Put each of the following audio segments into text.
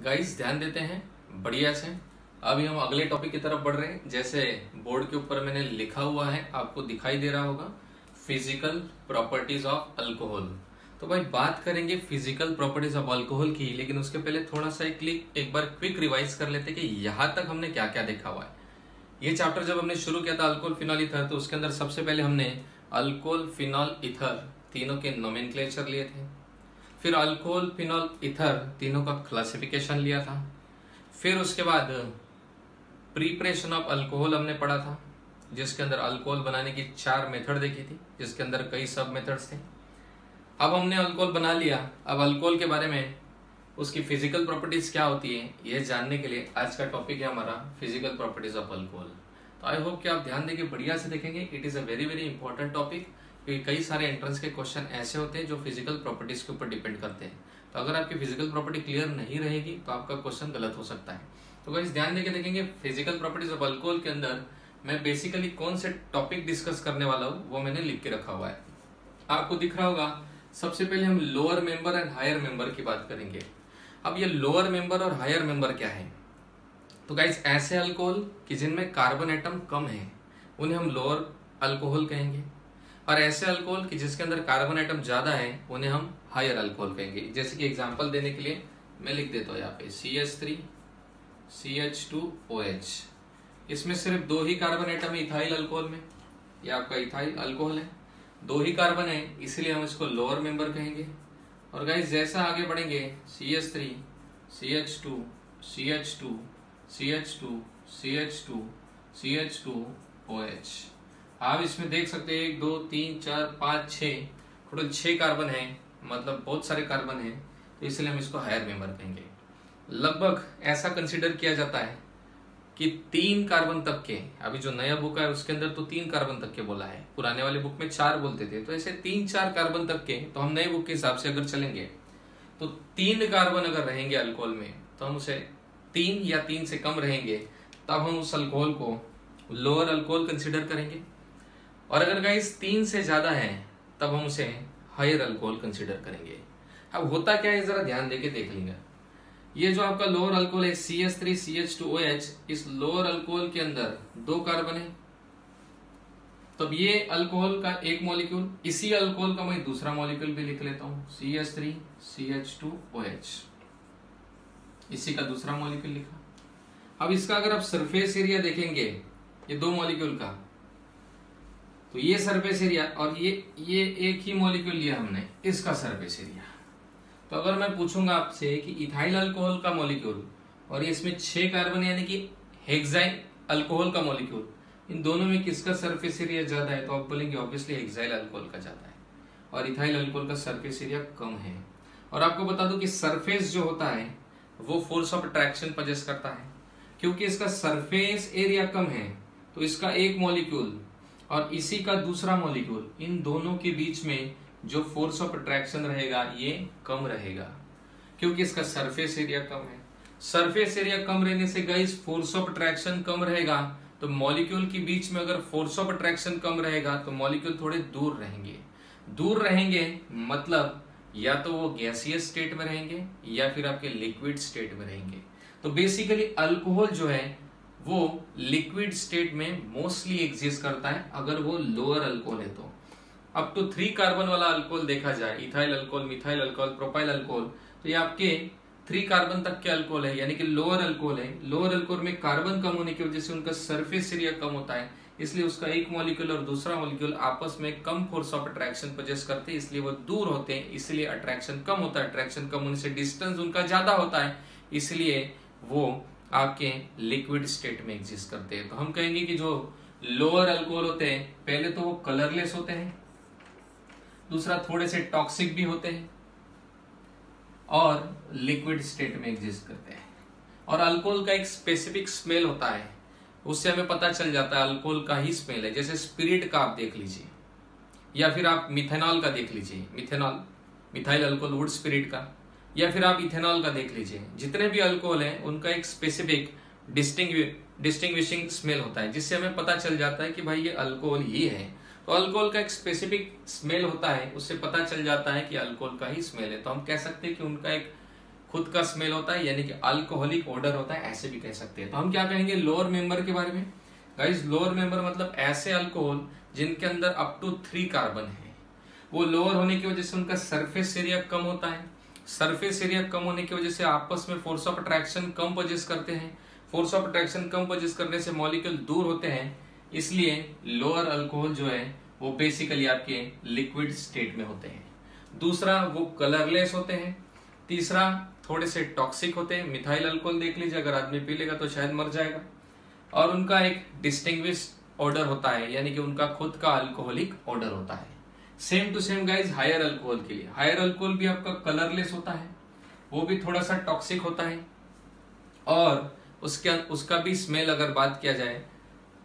Guys ध्यान देते हैं। बढ़िया से। अभी हम अगले टॉपिक की तरफ़ बढ़ रहे हैं। जैसे बोर्ड के ऊपर मैंने लिखा हुआ है, आपको दिखाई दे रहा होगा। फ़िज़िकल प्रॉपर्टीज़ ऑफ़ अल्कोहल तो भाई, बात करेंगे फ़िज़िकल प्रॉपर्टीज़ ऑफ़ अल्कोहल की, लेकिन उसके पहले थोड़ा सा एक एक बार क्विक रिवाइज कर लेते कि यहाँ तक हमने क्या क्या देखा हुआ है। ये चैप्टर जब हमने शुरू किया था अल्कोहल फिनॉल इथर तो उसके अंदर सबसे पहले हमने अल्कोहल फिनॉल इथर तीनों के नोमेनक्लेचर लिए थे। फिर अल्कोहल, फिनॉल, इथर तीनों का क्लासिफिकेशन लिया था। फिर उसके बाद प्रीपरेशन ऑफ़ अल्कोहल हमने पढ़ा था, जिसके अंदर अल्कोहल बनाने की चार मेथड देखी थी, जिसके अंदर कई सब मेथड्स थे। अब हमने अल्कोहल बना लिया। अब अल्कोहल के बारे में उसकी फ़िज़िकल प्रॉपर्टीज़ क्या होती है, ये जानने के लिए आज का टॉपिक है हमारा फ़िज़िकल प्रॉपर्टीज़ ऑफ़ अल्कोहल तो आई होप कि आप ध्यान देके बढ़िया से देखेंगे। It is a very very important topic क्योंकि कई सारे एंट्रेंस के क्वेश्चन ऐसे होते हैं जो फ़िज़िकल प्रॉपर्टीज़ के ऊपर डिपेंड करते हैं। तो अगर आपकी फ़िज़िकल प्रॉपर्टी क्लियर नहीं रहेगी तो आपका क्वेश्चन गलत हो सकता है। तो गाइस ध्यान देके देखेंगे फ़िज़िकल प्रॉपर्टीज़ ऑफ़ अल्कोहल के अंदर मैं बेसिकली कौन से टॉपिक डिस्कस करने वाला हूँ, वो मैंने लिख के रखा हुआ है। आपको दिख रहा होगा, सबसे पहले हम lower member and higher member की बात करेंगे। अब ये लोअर मेंबर और हायर मेंबर क्या है? तो गाइस ऐसे अल्कोहल कि जिनमें कार्बन एटम कम है, उन्हें हम लोअर अल्कोहल कहेंगे। और ऐसे अल्कोहल कि जिसके अंदर कार्बन आइटम ज़्यादा है, उन्हें हम हायर अल्कोहल कहेंगे। जैसे कि एग्ज़ाम्पल देने के लिए मैं लिख देता हूँ यहाँ पे C H three C H two O H इसमें सिर्फ़ दो ही कार्बन आइटम है इथाइल अल्कोहल में। यह आपका इथाइल अल्कोहल है। दो ही कार्बन है, इसलिए हम इसको लोअर मेंबर कहेंगे। और गाइस जैसा आगे बढ़ेंगे C H three C H two C H two C H two C H two C H two O H आप इसमें देख सकते हैं, एक, दो, तीन, चार, पाँच छ टोटल छह कार्बन है मतलब बहुत सारे कार्बन है तो इसलिए हम इसको हायर मेंबर कहेंगे। लगभग ऐसा कंसिडर किया जाता है कि तीन कार्बन तक के, अभी जो नया बुक है उसके अंदर तो तीन कार्बन तक के बोला है। पुराने वाले बुक में चार बोलते थे तो ऐसे तीन, चार कार्बन तक के तो हम नए बुक के हिसाब से अगर चलेंगे तो तीन कार्बन अगर रहेंगे अल्कोहल में तो हम उसे तीन या तीन से कम रहेंगे, तब हम उस अल्कोहल को लोअर अल्कोहल कंसिडर करेंगे। और अगर गाइस तीन से ज़्यादा है, तब हम उसे हायर अल्कोहल कंसिडर करेंगे। अब होता क्या है जरा ध्यान देके देख लेंगे। ये जो आपका लोअर अल्कोहल है C H three C H two O H इस लोअर अल्कोहल के अंदर दो कार्बन है। तब ये अल्कोहल का एक मॉलिक्यूल इसी अल्कोहल का मैं दूसरा मॉलिक्यूल भी लिख लेता हूँ C S three C H two O H इसी का दूसरा मॉलिक्यूल लिखा। अब इसका अगर आप सरफेस एरिया देखेंगे, ये दो मॉलिक्यूल का तो ये सरफेस एरिया और ये ये एक ही मॉलिक्यूल लिया हमने, इसका सरफेस एरिया तो अगर मैं पूछूँगा आपसे कि इथाइल अल्कोहल का मॉलिक्यूल और इसमें छह कार्बन यानी कि हेक्साइल अल्कोहल का मॉलिक्यूल इन दोनों में किसका सरफेस एरिया ज़्यादा है? तो आप बोलेंगे ऑब्वियसली हेक्साइल अल्कोहल का ज़्यादा है। और इथाइल अल्कोहल का सरफेस एरिया कम है। और आपको बता दू कि सरफेस जो होता है, वो फोर्स ऑफ़ अट्रैक्शन पजेस करता है। क्योंकि इसका सरफेस एरिया कम है तो इसका एक मॉलिक्यूल और इसी का दूसरा मॉलिक्यूल इन दोनों के बीच में जो फोर्स ऑफ़ अट्रैक्शन रहेगा, ये कम रहेगा। क्योंकि इसका सरफेस एरिया कम है। सरफेस एरिया कम रहने से गाइस फोर्स ऑफ़ अट्रैक्शन कम रहेगा तो मॉलिक्यूल के बीच में अगर फोर्स ऑफ़ अट्रैक्शन कम रहेगा तो मॉलिक्यूल थोड़े दूर रहेंगे। दूर रहेंगे मतलब या तो वो गैसियस स्टेट में रहेंगे या फिर आपके लिक्विड स्टेट में रहेंगे। तो बेसिकली अल्कोहल जो है वो लिक्विड स्टेट में मोस्टली एग्जिस्ट करता है, अगर वो लोअर अल्कोहल है तो। अब तो थ्री कार्बन वाला अल्कोहल देखा जाए ethyl alcohol methyl alcohol propyl alcohol तो ये आपके थ्री कार्बन तक के अल्कोहल है, यानी कि लोअर अल्कोहल है। लोअर अल्कोहल में कार्बन कम होने की वजह से उनका सरफेस एरिया कम होता है, इसलिए उसका एक मॉलिक्यूल और दूसरा मॉलिक्यूल आपस में कम फोर्स ऑफ़ अट्रैक्शन पोजेस करते हैं, इसलिए वो दूर होते हैं, इसलिए अट्रैक्शन कम होता है अट्रैक्शन कम होने से डिस्टेंस उनका ज़्यादा होता है, इसलिए वो आपके लिक्विड स्टेट में एग्जिस्ट करते हैं। तो हम कहेंगे कि जो लोअर अल्कोहल होते हैं, पहले तो वो कलरलेस होते हैं, दूसरा थोड़े से टॉक्सिक भी होते हैं और लिक्विड स्टेट में एग्जिस्ट करते हैं। और अल्कोहल का एक स्पेसिफिक स्मेल होता है, उससे हमें पता चल जाता है अल्कोहल का ही स्मेल है। जैसे स्पिरिट का आप देख लीजिए, या फिर आप मिथेनॉल का देख लीजिए methanol methyl alcohol wood spirit का। या फिर आप इथेनॉल का देख लीजिए। जितने भी अल्कोहल हैं, उनका एक स्पेसिफिक डिस्टिंग डिस्टिंग्विशिंग स्मेल होता है, जिससे हमें पता चल जाता है कि भाई ये अल्कोहल ही है। तो अल्कोहल का एक स्पेसिफिक स्मेल होता है, उससे पता चल जाता है कि अल्कोहल का ही स्मेल है। तो हम कह सकते हैं कि उनका एक खुद का स्मेल होता है, यानी कि अल्कोहलिक ऑर्डर होता है, ऐसे भी कह सकते हैं। तो हम क्या कहेंगे लोअर मेंबर के बारे में? गाइस लोअर मेंबर मतलब ऐसे अल्कोहल जिनके अंदर अप टू थ्री कार्बन है। वो लोअर होने की वजह से उनका सरफेस एरिया कम होता है। सरफेस एरिया कम होने की वजह से आपस में फोर्स ऑफ़ अट्रैक्शन कम पोजिस करते हैं। फोर्स ऑफ़ अट्रैक्शन कम पोजिस करने से मॉलिक्यूल दूर होते हैं। इसलिए लोअर अल्कोहल जो है, वो बेसिकली आपके लिक्विड स्टेट में होते हैं। दूसरा, वो कलरलेस होते हैं। तीसरा, थोड़े से टॉक्सिक होते हैं। मिथाइल अल्कोहल देख लीजिए, अगर आदमी पी लेगा तो शायद मर जाएगा। और उनका एक डिस्टिंग्विश ऑर्डर होता है, यानी कि उनका खुद का अल्कोहलिक ऑर्डर होता है। Same to same guys higher alcohol के लिए। हायर अल्कोहल भी आपका कलरलेस होता है, वो भी थोड़ा सा टॉक्सिक होता है, और उसके, उसका भी स्मेल अगर बात किया जाए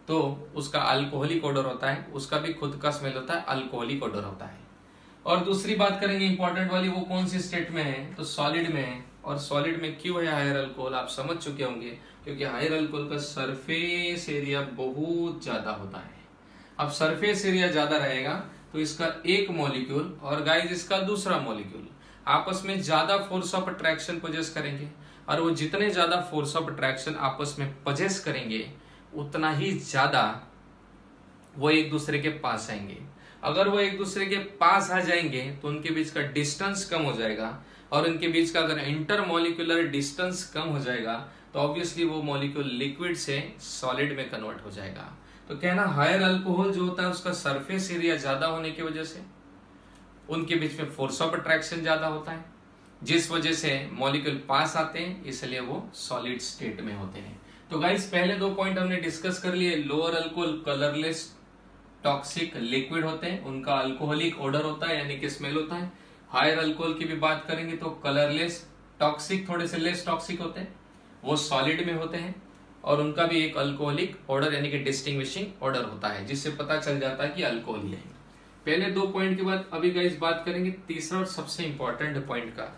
तो उसका अल्कोहलिक ऑर्डर होता है, उसका भी खुद का स्मेल होता है अल्कोहलिक ऑर्डर होता है। और दूसरी बात करेंगे इंपॉर्टेंट वाली, वो कौन सी स्टेट में है? तो सॉलिड में है। और सॉलिड में क्यों है हायर अल्कोहल आप समझ चुके होंगे, क्योंकि हायर अल्कोहल का सरफेस एरिया बहुत ज़्यादा होता है। अब सरफेस एरिया ज़्यादा रहेगा तो इसका एक मॉलिक्यूल और गाइस इसका दूसरा मॉलिक्यूल आपस में ज़्यादा फोर्स ऑफ़ अट्रैक्शन पोजेस करेंगे और वो जितने ज़्यादा फोर्स ऑफ़ अट्रैक्शन आपस में पोजेस करेंगे, उतना ही ज़्यादा वो एक दूसरे के पास आएँगे। अगर वो एक दूसरे के पास आ जाएँगे तो उनके बीच का डिस्टेंस कम हो जाएगा और उनके बीच का अगर इंटर मोलिकुलर डिस्टेंस कम हो जाएगा तो ऑब्वियसली वो मॉलिक्यूल लिक्विड से सॉलिड में कन्वर्ट हो जाएगा। तो कहना हायर अल्कोहल जो होता है उसका सरफेस एरिया ज़्यादा होने की वजह से, उनके बीच में फोर्स ऑफ़ अट्रैक्शन ज़्यादा होता है, जिस वजह से मॉलिक्यूल पास आते हैं, इसलिए वो सॉलिड स्टेट में होते हैं। तो गाइस पहले दो पॉइंट हमने डिस्कस कर लिए lower alcohol colourless toxic liquid होते हैं, उनका अल्कोहलिक ऑर्डर होता है, यानी कि स्मेल होता है। हायर अल्कोहल की भी बात करेंगे तो कलरलेस टॉक्सिक थोड़े से लेस टॉक्सिक होते हैं, वो सॉलिड में होते हैं। और उनका भी एक अल्कोहलिक ऑर्डर यानी कि डिस्टिंग्विशिंग ऑर्डर होता है, जिससे पता चल जाता है कि अल्कोहल ही पहले दो पॉइंट के बाद अभी गाइस बात करेंगे तीसरा और सबसे इंपॉर्टेंट पॉइंट का,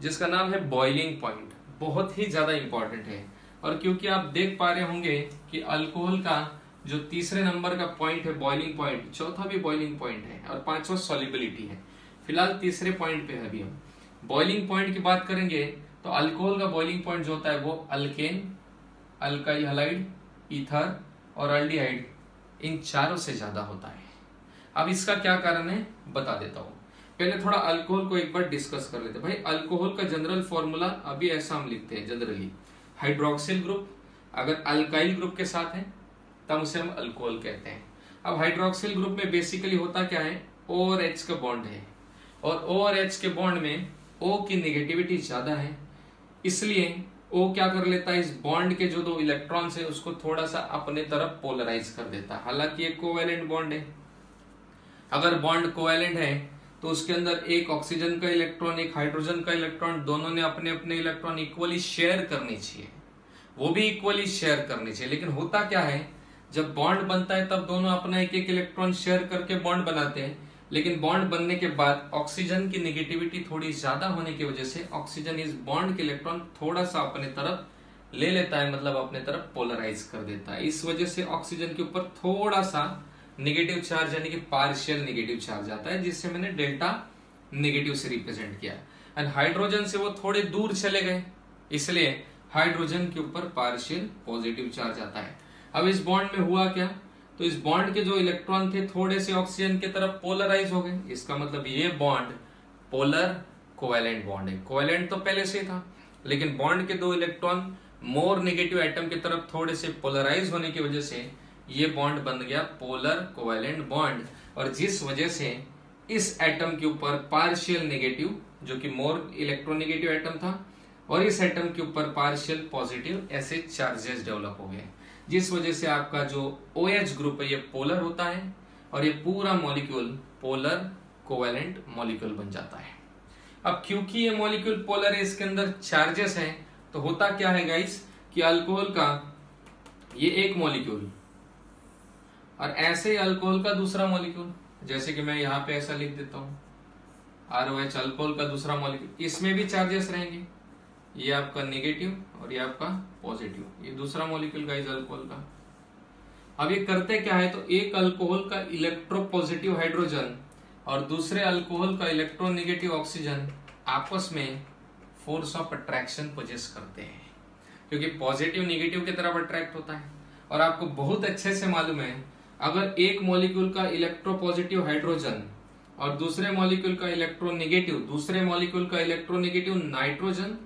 जिसका नाम है बॉइलिंग पॉइंट बहुत ही ज़्यादा इंपॉर्टेंट है। और क्योंकि आप देख पा रहे होंगे कि अल्कोहल का जो तीसरे नंबर का पॉइंट है बॉइलिंग पॉइंट चौथा भी बॉइलिंग पॉइंट है और पांचवा सॉलिबिलिटी है। फ़िलहाल तीसरे पॉइंट पे है अभी हम। बॉइलिंग पॉइंट की बात करेंगे तो अल्कोहल का बॉइलिंग पॉइंट जो होता है वो अल्केन अल्काइल हलाइड ईथर और अल्डिहाइड इन चारों से ज़्यादा होता है। अब इसका क्या कारण है, बता देता हूँ। पहले थोड़ा अल्कोहल को एक बार डिस्कस कर लेते भाई अल्कोहल का जनरल फॉर्मूला अभी ऐसा हम लिखते हैं जनरली हाइड्रोक्सिल ग्रुप अगर अल्काइल ग्रुप के साथ है, तब उसे हम अल्कोहल कहते हैं। अब हाइड्रोक्सिल ग्रुप में बेसिकली होता क्या है ओ और एच का बॉन्ड है। और ओ और एच के बॉन्ड में ओ की निगेटिविटी ज़्यादा है, इसलिए ओ क्या कर लेता है, इस बॉन्ड के जो दो इलेक्ट्रॉन्स है, उसको थोड़ा सा अपने तरफ़ पोलराइज कर देता है। हालाँकि एक कोवेलेंट बॉन्ड है। अगर बॉन्ड कोवेलेंट है तो उसके अंदर एक ऑक्सीजन का इलेक्ट्रॉन एक हाइड्रोजन का इलेक्ट्रॉन दोनों ने अपने अपने इलेक्ट्रॉन इक्वली शेयर करनी चाहिए। वो भी इक्वली शेयर करनी चाहिए। लेकिन होता क्या है, जब बॉन्ड बनता है, तब दोनों अपना एक एक इलेक्ट्रॉन शेयर करके बॉन्ड बनाते हैं। लेकिन बॉन्ड बनने के बाद ऑक्सीजन की निगेटिविटी थोड़ी ज़्यादा होने की वजह से ऑक्सीजन इस बॉन्ड के इलेक्ट्रॉन थोड़ा सा अपने तरफ़ ले लेता है मतलब अपने तरफ़ पोलराइज कर देता है। इस वजह से ऑक्सीजन के ऊपर थोड़ा सा नेगेटिव चार्ज यानी कि पार्शियल नेगेटिव चार्ज आता है, जिससे मैंने डेल्टा निगेटिव से रिप्रेजेंट किया। एंड हाइड्रोजन से वो थोड़े दूर चले गए, इसलिए हाइड्रोजन के ऊपर पार्शियल पॉजिटिव चार्ज आता है। अब इस बॉन्ड में हुआ क्या? तो इस बॉन्ड के जो इलेक्ट्रॉन थे थोड़े से ऑक्सीजन की तरफ़ पोलराइज हो गए। इसका मतलब ये बॉन्ड पोलर कोवेलेंट बॉन्ड है। कोवेलेंट तो पहले से था, लेकिन बॉन्ड के दो इलेक्ट्रॉन मोर नेगेटिव एटम की तरफ़ थोड़े से पोलराइज होने की वजह से ये बॉन्ड बन गया पोलर कोवेलेंट बॉन्ड। और जिस वजह से इस एटम के ऊपर पार्शियल नेगेटिव, जो कि मोर इलेक्ट्रोनेगेटिव एटम था, और इस एटम के ऊपर पार्शियल पॉजिटिव ऐसे चार्जेस डेवलप हो गए। जिस वजह से आपका जो ओ OH ग्रुप है, ये पोलर होता है और ये पूरा मॉलिक्यूल पोलर कोवेलेंट मॉलिक्यूल बन जाता है। अब क्योंकि ये मॉलिक्यूल पोलर है, इसके अंदर चार्जेस हैं तो होता क्या है गाइस कि अल्कोहल का ये एक मॉलिक्यूल और ऐसे ही अल्कोहल का दूसरा मॉलिक्यूल जैसे कि मैं यहाँ पे ऐसा लिख देता हूँ। आर ओ एच अल्कोहल का दूसरा मॉलिक्यूल इसमें भी चार्जेस रहेंगे। ये आपका नेगेटिव और ये आपका पॉजिटिव ये दूसरा मॉलिक्यूल का अल्कोहल का। अब ये करते क्या है? तो एक अल्कोहल का इलेक्ट्रोपॉजिटिव हाइड्रोजन और दूसरे अल्कोहल का इलेक्ट्रोनेगेटिव ऑक्सीजन आपस में फोर्स ऑफ़ अट्रैक्शन पोजेस करते हैं। क्योंकि पॉजिटिव निगेटिव की तरफ़ अट्रैक्ट होता है। और आपको बहुत अच्छे से मालूम है, अगर एक मॉलिक्यूल का इलेक्ट्रोपॉजिटिव हाइड्रोजन और दूसरे मॉलिक्यूल का इलेक्ट्रोनेगेटिव दूसरे मॉलिक्यूल का इलेक्ट्रोनेगेटिव नाइट्रोजन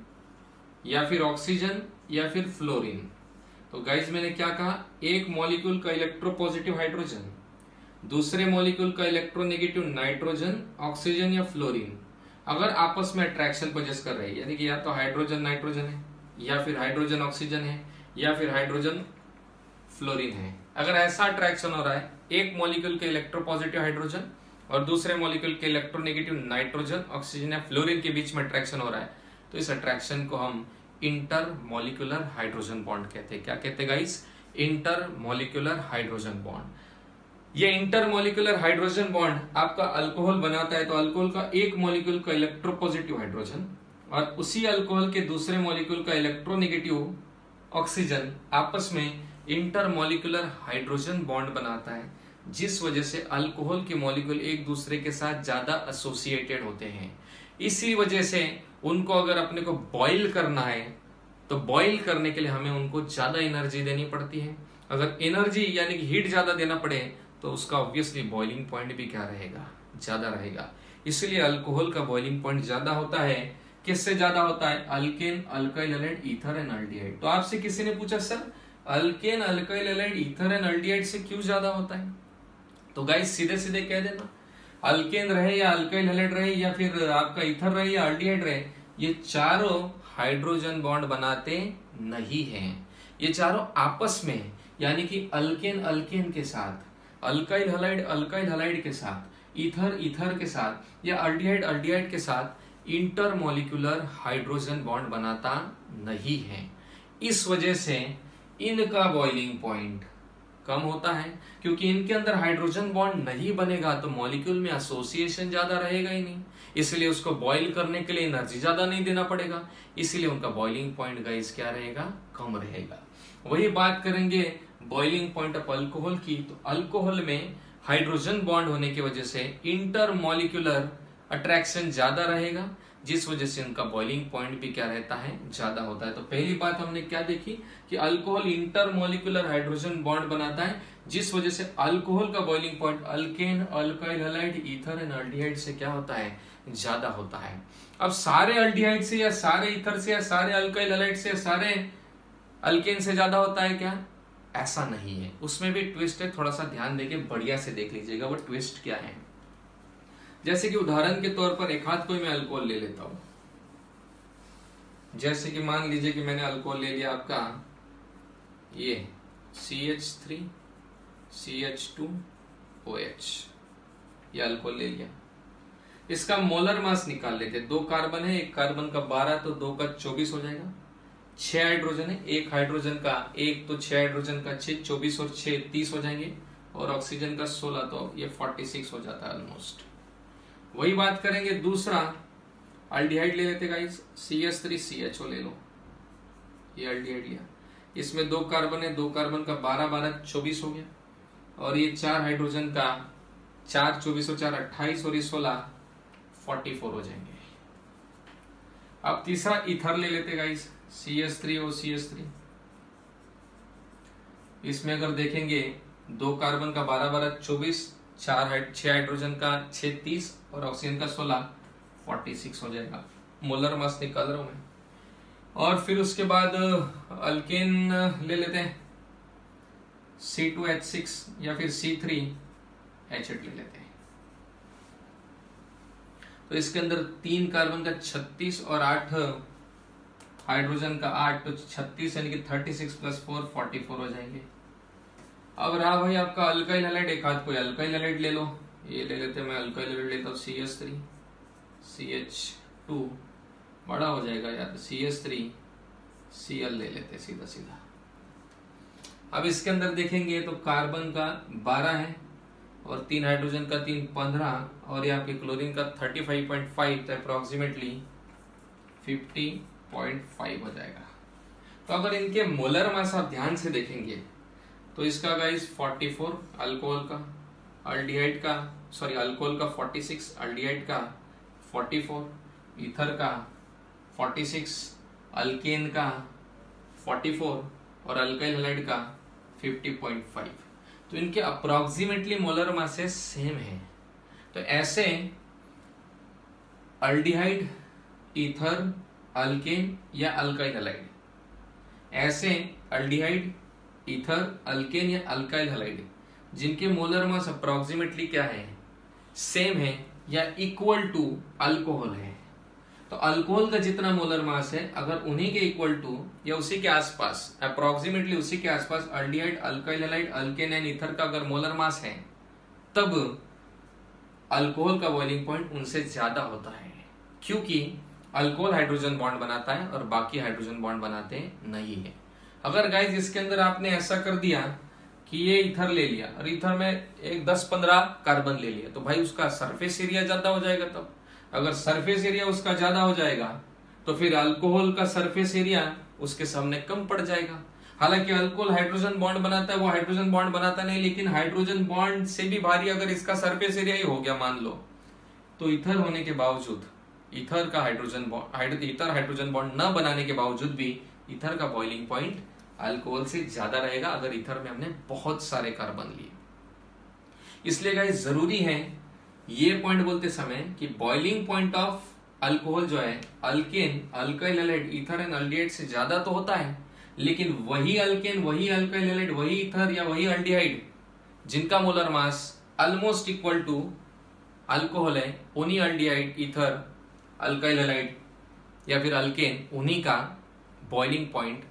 या फिर ऑक्सीजन या फिर फ्लोरीन तो गाइज़ मैंने क्या कहा? एक मॉलिक्यूल का इलेक्ट्रोपॉजिटिव हाइड्रोजन दूसरे मॉलिक्यूल का इलेक्ट्रोनेगेटिव नाइट्रोजन ऑक्सीजन या फ्लोरीन अगर आपस में अट्रैक्शन पोजेस कर रही है, यानी कि या तो हाइड्रोजन नाइट्रोजन है, या फिर हाइड्रोजन ऑक्सीजन है, या फिर हाइड्रोजन फ्लोरीन है. अगर ऐसा अट्रैक्शन हो रहा है, एक मॉलिक्यूल के इलेक्ट्रोपॉजिटिव हाइड्रोजन और दूसरे मॉलिक्यूल के इलेक्ट्रोनेगेटिव नाइट्रोजन ऑक्सीजन या फ्लोरीन के बीच में अट्रैक्शन हो रहा है तो इस अट्रैक्शन को हम इंटर मोलिकुलर हाइड्रोजन बॉन्ड कहते हैं। क्या कहते हैं guys intermolecular hydrogen bond ये इंटरमोलिकुलर हाइड्रोजन बॉन्ड आपका अल्कोहल बनाता है तो अल्कोहल का एक मॉलिक्यूल का इलेक्ट्रोपॉजिटिव हाइड्रोजन और उसी अल्कोहल के दूसरे मॉलिक्यूल का इलेक्ट्रोनेगेटिव ऑक्सीजन आपस में इंटर इंटरमोलिकुलर हाइड्रोजन बॉन्ड बनाता है, जिस वजह से अल्कोहल के मॉलिक्यूल एक दूसरे के साथ ज़्यादा एसोसिएटेड होते हैं। इसी वजह से उनको अगर अपने को बॉइल करना है तो बॉइल करने के लिए हमें उनको ज़्यादा एनर्जी देनी पड़ती है। अगर एनर्जी यानी कि हीट ज़्यादा देना पड़े तो उसका ऑब्वियसली बॉइलिंग पॉइंट भी क्या रहेगा? ज़्यादा रहेगा। इसलिए अल्कोहल का बॉइलिंग पॉइंट ज़्यादा होता है। किससे ज़्यादा होता है? Alkane alkyl halide ether and aldehyde तो आपसे किसी ने पूछा, sir alkane alkyl halide ether and aldehyde से क्यों ज़्यादा होता है? तो गाइस सीधे सीधे कह देना। अल्केन रहे या अल्काइल हेलाइड रहे या फिर आपका ईथर रहे या अल्डिहाइड रहे ये चारों हाइड्रोजन बॉन्ड बनाते नहीं हैं। ये चारों आपस में, यानी कि अल्केन अल्केन के साथ अल्काइल हलाइड अल्काइल हलाइड के साथ इथर इथर के साथ, या अल्डिहाइड अल्डिहाइड के साथ इंटरमोलिकुलर हाइड्रोजन बॉन्ड बनाता नहीं है। इस वजह से इनका बॉइलिंग पॉइंट कम होता है, क्योंकि इनके अंदर हाइड्रोजन बॉन्ड नहीं बनेगा तो मॉलिक्यूल में एसोसिएशन ज़्यादा रहेगा ही नहीं। इसलिए उसको बॉइल करने के लिए एनर्जी ज़्यादा नहीं देना पड़ेगा। इसलिए उनका बॉइलिंग पॉइंट गाइस क्या रहेगा? कम रहेगा। वही बात करेंगे बॉइलिंग पॉइंट ऑफ़ अल्कोहल की। तो अल्कोहल में हाइड्रोजन बॉन्ड होने की वजह से इंटर मॉलिक्यूलर अट्रैक्शन ज़्यादा रहेगा। जिस वजह से उनका बॉइलिंग पॉइंट भी क्या रहता है? ज़्यादा होता है। तो पहली बात हमने क्या देखी कि alcohol intermolecular hydrogen bond बनाता है, जिस वजह से अल्कोहल का boiling point alkane alkyl halide ether and aldehyde से क्या होता है? ज़्यादा होता है। अब सारे अल्डिहाइड से या सारे ईथर से या सारे अल्काइल हलाइड से सारे अल्केन से ज़्यादा होता है क्या? ऐसा नहीं है। उसमें भी ट्विस्ट है, थोड़ा सा ध्यान देके बढ़िया से देख लीजिएगा वो ट्विस्ट क्या है। जैसे कि उदाहरण के तौर पर एक हाथ कोई मैं अल्कोहल ले लेता हूँ। जैसे कि मान लीजिए कि मैंने अल्कोहल ले लिया आपका ये C H three C H two O H ये अल्कोहल ले लिया। इसका मोलर मास निकाल लेते दो कार्बन है, एक कार्बन का बारह तो दो का चौबीस हो जाएगा। छह हाइड्रोजन है, एक हाइड्रोजन का एक तो छह हाइड्रोजन का छह, चौबीस और छह, तीस हो जाएँगे। और ऑक्सीजन का सोलह तो ये फोर्टी सिक्स हो जाता है ऑलमोस्ट वही बात करेंगे दूसरा अल्डिहाइड ले लेते guys C S three C H O ले लो। ये अल्डिहाइड लिया। इसमें दो कार्बन है, दो कार्बन का बारह बारह, चौबीस हो गया। और ये चार हाइड्रोजन का चार, चौबीस और चार, अट्ठाईस और ये सोलह फोर्टी फोर हो जाएँगे। अब तीसरा इथर ले लेते गाइस सी एस थ्री और सी एस थ्री इसमें अगर देखेंगे, दो कार्बन का बारह बारह, चौबीस चार छह हाइड्रोजन का छह तीस और ऑक्सीजन का सोलह फोर्टी सिक्स हो जाएगा। मोलर मास निकाल रहा हूँ मैं। और फिर उसके बाद अल्केन ले लेते हैं। सी टू एच सिक्स या फिर सी थ्री एच एट ले लेते हैं। तो इसके अंदर तीन कार्बन का छत्तीस और आठ हाइड्रोजन का आठ तो छत्तीस यानी कि thirty six plus four forty four हो जाएँगे। अब रहा भाई आपका अल्काइल हेलाइड एक हाथ कोई अल्काइल हेलाइड ले लो। ये ले लेते मैं अल्काइल हेलाइड लेता हूँ C S three C H two बड़ा हो जाएगा यार C S three C L ले लेते सीधा सीधा। अब इसके अंदर देखेंगे तो कार्बन का बारह है और तीन हाइड्रोजन का तीन पंद्रह और ये आपके क्लोरीन का थर्टी फाइव पॉइंट फाइव तो अप्रोक्सीमेटली फिफ्टी पॉइंट फाइव हो जाएगा। तो अगर इनके मोलर मास आप ध्यान से देखेंगे तो इसका गाइस 44 अल्कोहल का अल्डिहाइड का सॉरी अल्कोहल का 46 अल्डिहाइड का 44 ईथर का 46 अल्केन का 44 और अल्काइल हेलाइड का 50.5 तो इनके अप्रोक्सीमेटली मोलर मासेस सेम है। तो ऐसे अल्डिहाइड ईथर अल्केन या अल्काइल हेलाइड ऐसे अल्डिहाइड ईथर अल्केन या अल्काइल हेलाइड, जिनके मोलर मास अप्रोक्सीमेटली क्या है? सेम है या इक्वल टू अल्कोहल है। तो अल्कोहल का जितना मोलर मास है, अगर उन्हीं के इक्वल टू या उसी के आसपास अप्रोक्सीमेटली उसी के आसपास aldehyde alkyl halide alkane and ether का अगर मोलर मास है, तब अल्कोहल का बॉइलिंग पॉइंट उनसे ज़्यादा होता है। क्योंकि अल्कोहल हाइड्रोजन बॉन्ड बनाता है और बाकी हाइड्रोजन बॉन्ड बनाते नहीं है। अगर गाइज़ इसके अंदर आपने ऐसा कर दिया कि ये इथर ले लिया, और इथर में एक दस पंद्रह कार्बन ले लिया तो भाई उसका सरफेस एरिया ज़्यादा हो जाएगा तब। अगर सरफेस एरिया उसका ज़्यादा हो जाएगा तो फिर अल्कोहल का सरफेस एरिया उसके सामने कम पड़ जाएगा। हालाँकि अल्कोहल हाइड्रोजन बॉन्ड बनाता है, वो हाइड्रोजन बॉन्ड बनाता नहीं, लेकिन हाइड्रोजन बॉन्ड से भी भारी अगर इसका सरफेस एरिया ही हो गया, मान लो तो इथर होने के बावजूद, इथर का hydrogen bond ether hydrogen bond न बनाने के बावजूद भी इथर का बॉइलिंग पॉइंट अल्कोहल से ज़्यादा रहेगा, अगर इथर में हमने बहुत सारे कार्बन लिए। इसलिए गाइस ज़रूरी है ये पॉइंट बोलते समय कि बॉइलिंग पॉइंट ऑफ़ अल्कोहल जो है alkane alkyl halide ether and aldehyde से ज़्यादा तो होता है, लेकिन वही अल्केन वही अल्काइल हेलाइड वही इथर या वही अल्डिहाइड जिनका molar mass almost equal to alcohol है, उन्हीं अल्डिहाइड इथर अल्काइल हेलाइड या फिर अल्केन उन्हीं का बॉइलिंग पॉइंट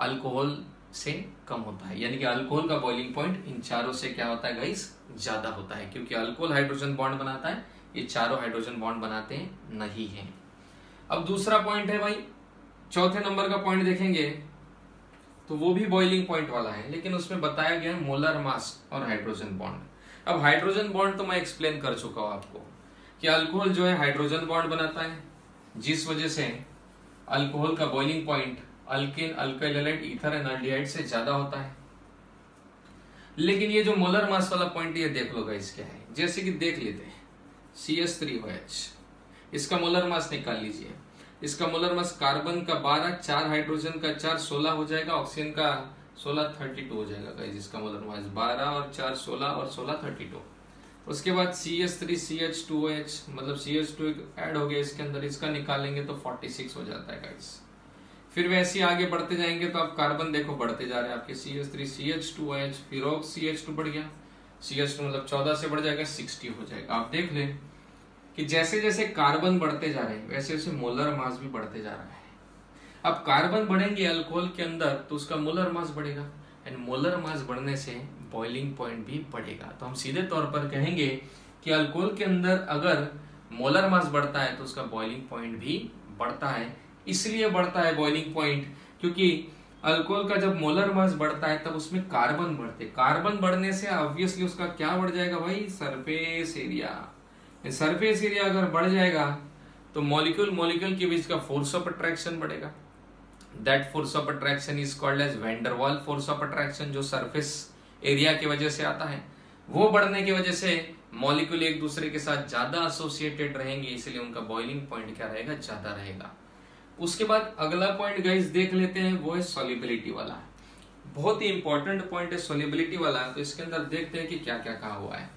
अल्कोहल से कम होता है। यानी कि अल्कोहल का बॉइलिंग पॉइंट इन चारों से क्या होता है गाइस ज़्यादा होता है। क्योंकि अल्कोहल हाइड्रोजन बॉन्ड बनाता है, ये चारों हाइड्रोजन बॉन्ड बनाते हैं नहीं है। अब दूसरा पॉइंट है भाई, चौथे नंबर का पॉइंट देखेंगे तो वो भी बॉइलिंग पॉइंट वाला है, लेकिन उसमें बताया गया है मोलर मास और हाइड्रोजन बॉन्ड अब हाइड्रोजन बॉन्ड तो मैं एक्सप्लेन कर चुका हूँ आपको कि अल्कोहल जो है हाइड्रोजन बॉन्ड बनाता है, जिस वजह से अल्कोहल का boiling point alkyne alkyl ether and aldehyde से ज़्यादा होता है। लेकिन ये जो मोलर मास वाला पॉइंट ये देख लो गाइस क्या है। जैसे कि देख लेते हैं। सी एस थ्री इसका मोलर मास निकाल लीजिए। इसका मोलर मास कार्बन का बारह, चार हाइड्रोजन का चार, सोलह हो जाएगा। ऑक्सीजन का सोलह थर्टी टू हो जाएगा गाइस इसका मोलर मास बारह और चार, सोलह और सोलह थर्टी टू उसके बाद C S three C H two H मतलब सी एच टू एड हो गया इसके अंदर, इसका निकालेंगे तो फोर्टी सिक्स हो जाता है गाइस फिर वैसे आगे बढ़ते जाएँगे तो आप कार्बन देखो, बढ़ते जा रहे हैं आपके C H three C H two H फिर सी एच टू बढ़ गया। सी एच टू मतलब चौदह से बढ़ जाएगा सिक्सटी हो जाएगा। आप देख ले कि जैसे जैसे कार्बन बढ़ते जा रहे हैं, वैसे वैसे मोलर मास भी बढ़ते जा रहा है। अब कार्बन बढ़ेंगे अल्कोहल के अंदर तो उसका मोलर मास बढ़ेगा। एंड मोलर मास बढ़ने से बॉइलिंग पॉइंट भी बढ़ेगा तो हम सीधे तौर पर कहेंगे कि अल्कोहल के अंदर अगर मोलर मास बढ़ता है तो उसका बॉइलिंग पॉइंट भी बढ़ता है। इसलिए बढ़ता है बॉइलिंग पॉइंट क्योंकि अल्कोहल का जब मोलर मास बढ़ता है, तब उसमें कार्बन बढ़ते कार्बन बढ़ने से ऑब्वियसली उसका क्या बढ़ जाएगा भाई? सरफेस एरिया सरफेस एरिया अगर बढ़ जाएगा तो मॉलिक्यूल मॉलिक्यूल के बीच का फोर्स ऑफ़ अट्रैक्शन बढ़ेगा। That force of attraction is called as van der Waals force of attraction जो सरफेस एरिया की वजह से आता है। वो बढ़ने की वजह से मॉलिक्यूल एक दूसरे के साथ ज़्यादा एसोसिएटेड रहेंगे, इसलिए उनका बॉइलिंग पॉइंट क्या रहेगा? ज़्यादा रहेगा। उसके बाद अगला पॉइंट गाइस देख लेते हैं, वो है सोलिबिलिटी वाला। बहुत ही इंपॉर्टेंट पॉइंट है सोलिबिलिटी वाला तो इसके अंदर देखते हैं कि क्या क्या कहा हुआ है।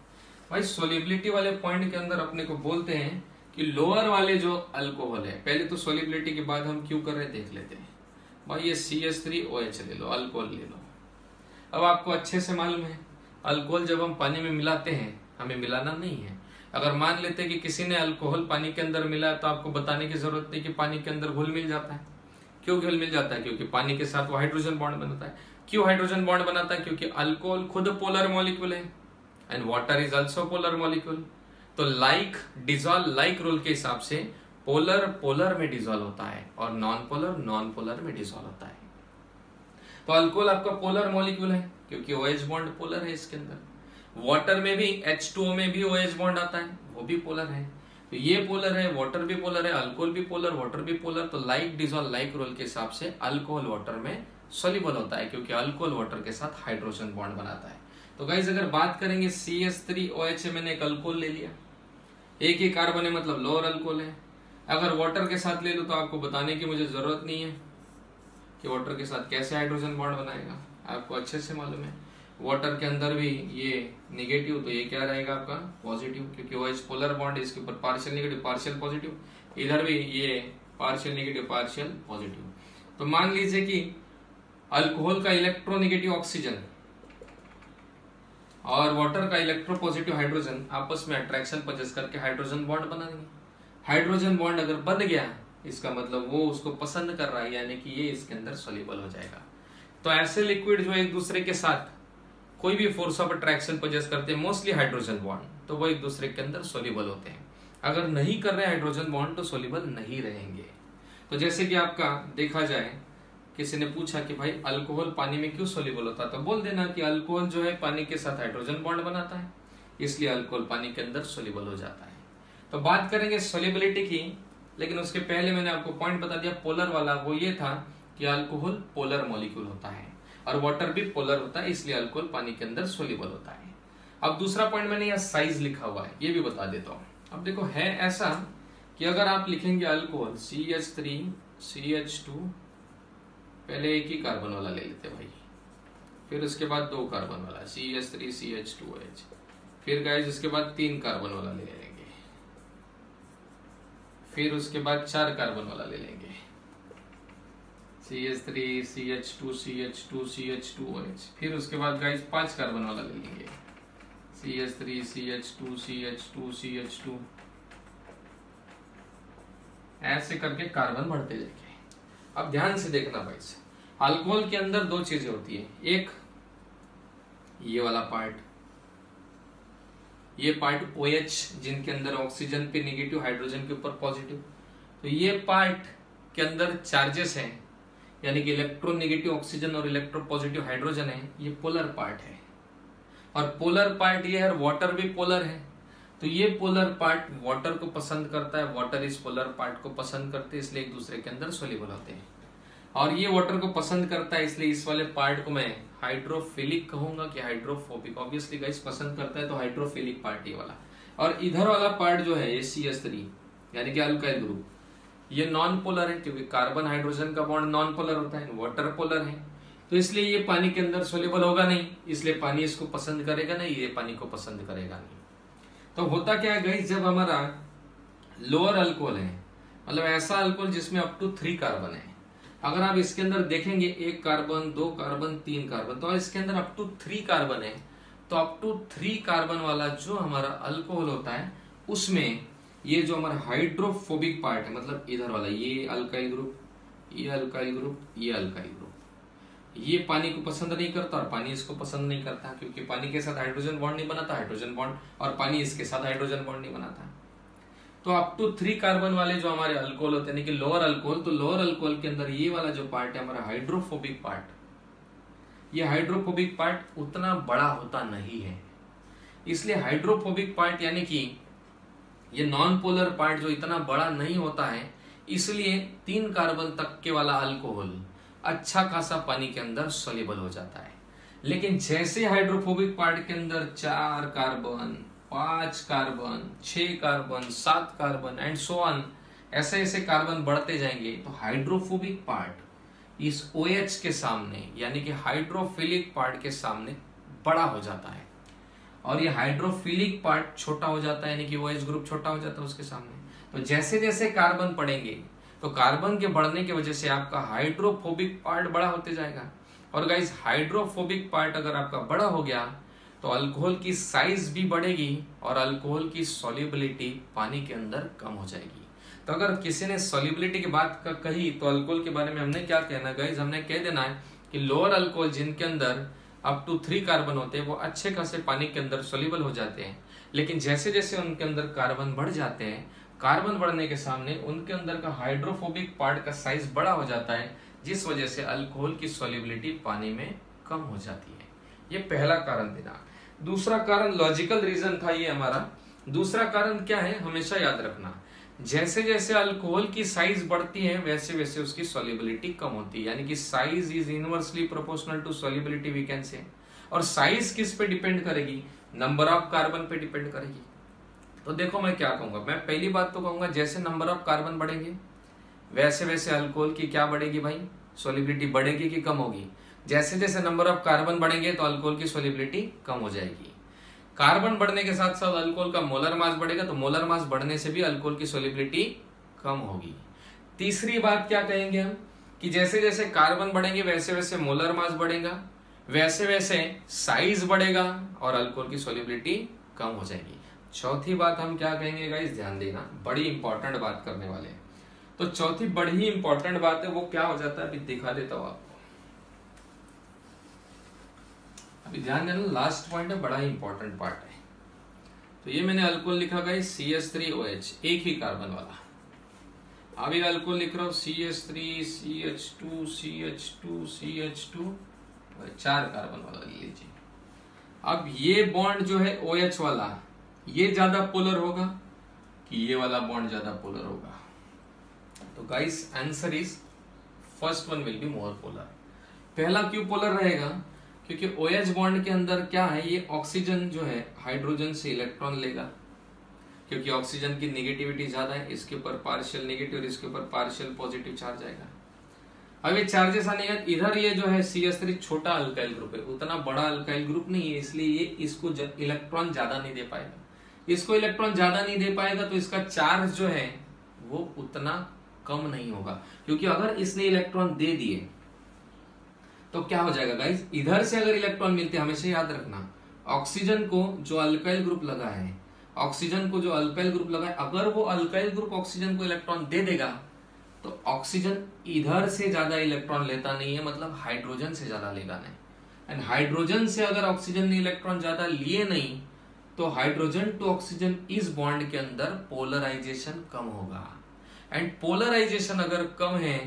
भाई सोलिबिलिटी वाले पॉइंट के अंदर अपने को बोलते हैं कि लोअर वाले जो अल्कोहल है, पहले तो सोलिबिलिटी के बाद हम क्यों कर रहे हैं? देख लेते हैं। भाई, ये C S three O H ले लो अल्कोहल ले लो। अब आपको अच्छे से मालूम है, अल्कोहल जब हम पानी में मिलाते हैं, हमें मिलाना नहीं है। अगर मान लेते कि किसी ने अल्कोहल पानी के अंदर मिला तो आपको बताने की ज़रूरत नहीं कि पानी के अंदर घुल मिल जाता है। क्यों घुल मिल जाता है? क्योंकि पानी के साथ वो हाइड्रोजन बॉन्ड बनाता है। क्यों हाइड्रोजन बॉन्ड बनाता है? क्योंकि अल्कोहल खुद पोलर मॉलिक्यूल है। And water is also polar molecule तो लाइक डिजोल्व लाइक रूल के हिसाब से पोलर पोलर में डिजोल्व होता है और नॉन पोलर नॉन पोलर में डिजोल्व होता है। तो अल्कोहल आपका पोलर मॉलिक्यूल है, क्योंकि ओएच बॉन्ड पोलर है इसके अंदर। वाटर में भी एच में भी ओ एच बॉन्ड आता है, वो भी पोलर है। तो ये पोलर है वाटर भी पोलर है अल्कोहल भी पोलर वाटर भी पोलर तो लाइक डिजोल्व लाइक रोल के हिसाब से अल्कोहल वाटर में सोलिबल होता है, क्योंकि अल्कोहल वाटर के साथ हाइड्रोजन बॉन्ड बनाता है। तो गाइज़ अगर बात करेंगे C S three O H मैंने एक अल्कोहल ले लिया। एक ही कार्बन है मतलब लोअर अल्कोहल है। अगर वाटर के साथ ले लो तो आपको बताने की मुझे ज़रूरत नहीं है। कि वाटर के साथ कैसे हाइड्रोजन बॉन्ड बनाएगा? आपको अच्छे से मालूम है। वाटर के अंदर भी ये निगेटिव तो ये क्या रहेगा आपका? पॉजिटिव क्योंकि वो पोलर बॉन्ड इसके ऊपर पार्शियल निगेटिव पार्शियल पॉजिटिव इधर भी ये पार्शियल निगेटिव पार्शियल पॉजिटिव तो मान लीजिए कि अल्कोहल का इलेक्ट्रोनिगेटिव ऑक्सीजन और वाटर का इलेक्ट्रो पॉजिटिव हाइड्रोजन आपस में अट्रैक्शन पजेस करके हाइड्रोजन बॉन्ड बना देंगे। हाइड्रोजन बॉन्ड अगर बन गया इसका मतलब वो उसको पसंद कर रहा है, यानी कि ये इसके अंदर सोल्यूबल हो जाएगा। तो ऐसे लिक्विड जो एक दूसरे के साथ कोई भी फोर्स ऑफ़ अट्रैक्शन पजेस करते हैं मोस्टली हाइड्रोजन बॉन्ड तो वो एक दूसरे के अंदर सोल्यूबल होते हैं। अगर नहीं कर रहे हाइड्रोजन बॉन्ड तो सोल्यूबल नहीं रहेंगे। तो जैसे कि आपका देखा जाए, किसी ने पूछा कि भाई अल्कोहल पानी में क्यों सोल्यूबल होता है? तो बोल देना कि अल्कोहल जो है पानी के साथ हाइड्रोजन बॉन्ड बनाता है, इसलिए अल्कोहल पानी के अंदर सोल्यूबल हो जाता है। तो बात करेंगे सोल्यूबिलिटी की लेकिन उसके पहले मैंने आपको पॉइंट बता दिया पोलर वाला वो ये था कि अल्कोहल पोलर मॉलिक्यूल होता है और वाटर भी पोलर होता है, इसलिए अल्कोहल पानी के अंदर सोलिबल होता है। अब दूसरा पॉइंट मैंने यहाँ साइज़ लिखा हुआ है, ये भी बता देता हूँ। अब देखो, है ऐसा कि अगर आप लिखेंगे alcohol C H three C H two पहले एक ही कार्बन वाला ले लेते भाई। फिर उसके बाद दो कार्बन वाला C H three C H two H फिर गाइज़ इसके बाद तीन कार्बन वाला ले लेंगे फिर उसके बाद चार कार्बन वाला ले लेंगे। C H three C H two C H two C H two H फिर उसके बाद गाइस पाँच कार्बन वाला ले लेंगे। C H three C H two C H two C H two ऐसे करके कार्बन बढ़ते जाएँगे। अब ध्यान से देखना भाई अल्कोहल के अंदर दो चीज़ें होती है। एक, ये वाला पार्ट ये पार्ट ओ OH जिनके अंदर ऑक्सीजन पे निगेटिव हाइड्रोजन के ऊपर पॉजिटिव तो ये पार्ट के अंदर चार्जेस हैं, यानी कि इलेक्ट्रो निगेटिव ऑक्सीजन और इलेक्ट्रो पॉजिटिव हाइड्रोजन है, ये पोलर पार्ट है. और पोलर पार्ट ये है वाटर भी पोलर है. तो ये पोलर पार्ट वाटर को पसंद करता है. वाटर इस पोलर पार्ट को पसंद करते हैं, इसलिए एक दूसरे के अंदर सोलिबल होते हैं. और ये वाटर को पसंद करता है, इसलिए इस वाले पार्ट को मैं हाइड्रोफिलिक कहूँगा कि हाइड्रोफोबिक ऑब्वियसली गाइस पसंद करता है तो हाइड्रोफिलिक पार्ट वाला. और इधर वाला पार्ट जो है, ये सी एस थ्री यानी कि अल्काइल ग्रुप ये नॉन पोलर है, क्योंकि कार्बन हाइड्रोजन का बॉन्ड नॉन पोलर होता है वाटर पोलर है. तो इसलिए ये पानी के अंदर सोलेबल होगा नहीं. इसलिए पानी इसको पसंद करेगा नहीं, ये पानी को पसंद करेगा नहीं. तो होता क्या है गई जब हमारा लोअर अल्कोहल है मतलब ऐसा अल्कोहल जिसमें अप टू थ्री कार्बन है अगर आप इसके अंदर देखेंगे एक कार्बन, दो कार्बन, तीन कार्बन तो इसके अंदर अप टू थ्री कार्बन है। तो अप टू थ्री कार्बन वाला जो हमारा अल्कोहल होता है, उसमें ये जो हमारा हाइड्रोफोबिक पार्ट है मतलब इधर वाला, ये अल्काइल ग्रुप ये अल्काइल ग्रुप ये अल्काइल ग्रुप ये पानी को पसंद नहीं करता और पानी इसको पसंद नहीं करता, क्योंकि पानी के साथ हाइड्रोजन बॉन्ड नहीं बनाता हाइड्रोजन बॉन्ड और पानी इसके साथ हाइड्रोजन बॉन्ड नहीं बनाता। तो अप टू थ्री कार्बन वाले जो हमारे अल्कोहल होते हैं लोअर अल्कोहल तो लोअर अल्कोहल के अंदर ये वाला जो पार्ट है, हमारा हाइड्रोफोबिक पार्ट ये हाइड्रोफोबिक पार्ट उतना बड़ा होता नहीं है. इसलिए हाइड्रोफोबिक पार्ट यानी कि ये नॉन पोलर पार्ट जो इतना बड़ा नहीं होता है, इसलिए तीन कार्बन तक के वाला अल्कोहल अच्छा खासा पानी के अंदर सोलेबल हो जाता है. लेकिन जैसे हाइड्रोफोबिक पार्ट के अंदर चार कार्बन पाँच कार्बन छ कार्बन, सात कार्बन एंड सो ऑन ऐसे ऐसे कार्बन बढ़ते जाएँगे। तो हाइड्रोफोबिक पार्ट इस ओ OH के सामने, यानी कि हाइड्रोफिलिक पार्ट के सामने बड़ा हो जाता है। और ये हाइड्रोफिलिक पार्ट छोटा हो जाता है, यानी कि ग्रुप छोटा हो जाता है उसके सामने। तो जैसे जैसे कार्बन पड़ेंगे तो कार्बन के बढ़ने की वजह से आपका हाइड्रोफोबिक पार्ट बड़ा होते जाएगा। और गाइस हाइड्रोफोबिक पार्ट अगर आपका बड़ा हो गया तो अल्कोहल की साइज़ भी बढ़ेगी और अल्कोहल की सॉल्युबिलिटी पानी के अंदर कम हो जाएगी। तो अगर किसी ने सॉल्युबिलिटी की बात कही तो अल्कोहल के बारे में हमने क्या कहना गाइज़ हमने कह देना है कि लोअर अल्कोहल जिनके अंदर अप टू थ्री कार्बन होते हैं, वो अच्छे खासे पानी के अंदर सोल्यूबल हो जाते हैं। लेकिन जैसे जैसे उनके अंदर कार्बन बढ़ जाते हैं कार्बन बढ़ने के सामने उनके अंदर का हाइड्रोफोबिक पार्ट का साइज़ बड़ा हो जाता है, जिस वजह से अल्कोहल की सोल्यूबिलिटी पानी में कम हो जाती है। ये पहला कारण देना। दूसरा कारण लॉजिकल रीजन था ये हमारा। दूसरा कारण क्या है? हमेशा याद रखना। जैसे जैसे अल्कोहल की साइज़ बढ़ती है, वैसे वैसे उसकी सोलिबिलिटी कम होती है। यानी कि size is inversely proportional to solubility we can say और साइज़ किस पे डिपेंड करेगी? नंबर ऑफ़ कार्बन पे डिपेंड करेगी। तो देखो मैं क्या कहूँगा। मैं पहली बात तो कहूँगा, जैसे नंबर ऑफ़ कार्बन बढ़ेंगे, वैसे वैसे अल्कोहल की क्या बढ़ेगी भाई? सोलिबिलिटी बढ़ेगी कि कम होगी? जैसे जैसे नंबर ऑफ़ कार्बन बढ़ेंगे तो अल्कोहल की सोलिबिलिटी कम हो जाएगी। कार्बन बढ़ने के साथ साथ अल्कोहल का मोलर मास बढ़ेगा तो मोलर मास बढ़ने से भी अल्कोहल की सोलिबिलिटी कम होगी। तीसरी बात क्या कहेंगे हम? कि जैसे जैसे कार्बन बढ़ेंगे, वैसे वैसे मोलर मास बढ़ेगा, वैसे वैसे साइज़ बढ़ेगा और अल्कोहल की सोलिबिलिटी कम हो जाएगी। चौथी बात हम क्या कहेंगे गाइस ध्यान देना, बड़ी इंपॉर्टेंट बात करने वाले हैं। तो चौथी बड़ी ही इंपॉर्टेंट बात है, वो क्या हो जाता है? अभी दिखा देता हूँ आपको। अभी ध्यान देना लास्ट पॉइंट है, बड़ा ही इंपॉर्टेंट पार्ट है। तो ये मैंने अल्कोहल लिखा guys C S three O H एक ही कार्बन वाला। अभी अल्कोहल लिख रहा हूँ C S three C H two C H two C H two चार कार्बन वाला ले लीजिए। अब ये बॉन्ड जो है ओ OH वाला, ये ज़्यादा पोलर होगा कि ये वाला बॉन्ड ज़्यादा पोलर होगा? तो guys answer is first one will be more polar पहला क्यों पोलर रहेगा? क्योंकि ओ OH बॉन्ड के अंदर क्या है, ये ऑक्सीजन जो है हाइड्रोजन से इलेक्ट्रॉन लेगा। क्योंकि ऑक्सीजन की नेगेटिविटी ज़्यादा है, इसके ऊपर पार्शियल नेगेटिव और इसके ऊपर पार्शियल पॉजिटिव चार्ज आएगा। अब ये चार्जेस आने के इधर ये जो है सी एस थ्री छोटा अल्काइल ग्रुप है। उतना बड़ा अल्काइल ग्रुप नहीं है, इसलिए ये इसको इलेक्ट्रॉन ज़्यादा नहीं दे पाएगा। इसको इलेक्ट्रॉन ज़्यादा नहीं दे पाएगा तो इसका चार्ज जो है, वो उतना कम नहीं होगा। क्योंकि अगर इसने इलेक्ट्रॉन दे दिए तो क्या हो जाएगा गाइज़ इधर से अगर इलेक्ट्रॉन मिलते, हमेशा याद रखना ऑक्सीजन को जो अल्काइल ग्रुप लगा है ऑक्सीजन को जो अल्काइल ग्रुप लगा है अगर वो अल्काइल ग्रुप ऑक्सीजन को इलेक्ट्रॉन दे देगा तो ऑक्सीजन इधर से ज़्यादा इलेक्ट्रॉन लेता नहीं है मतलब हाइड्रोजन से ज़्यादा लेगा नहीं। एंड हाइड्रोजन से अगर ऑक्सीजन ने इलेक्ट्रॉन ज़्यादा लिए नहीं तो हाइड्रोजन टू ऑक्सीजन इस बॉन्ड के अंदर पोलराइजेशन कम होगा। एंड पोलराइजेशन अगर कम है